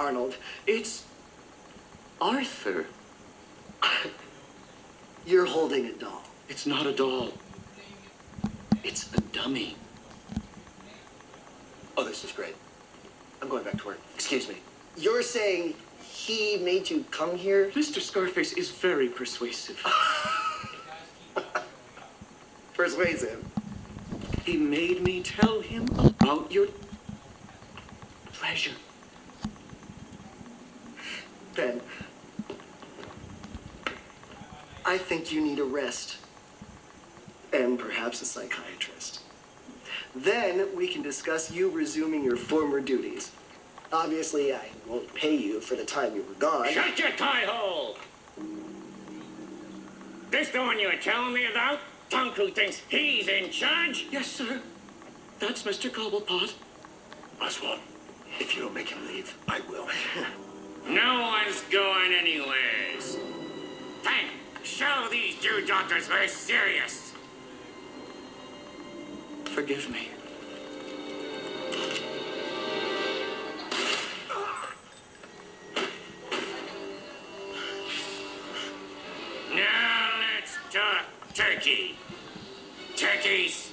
Arnold, It's Arthur. you're holding a doll. It's not a doll. It's a dummy. Oh, this is great. I'm going back to work. Excuse me. You're saying he made you come here? Mr. Scarface is very persuasive. Persuasive. He made me tell him about your treasure. Ben, I think you need a rest. And perhaps a psychiatrist. Then we can discuss you resuming your former duties. Obviously, I won't pay you for the time you were gone. Shut your tie hole! This the one you were telling me about? Punk who thinks he's in charge? Yes, sir. That's Mr. Cobblepot. Oswald, if you don't make him leave, I will. No one's going anyways. Hank, show these two doctors we're serious. Forgive me. Now let's talk turkey. Turkeys,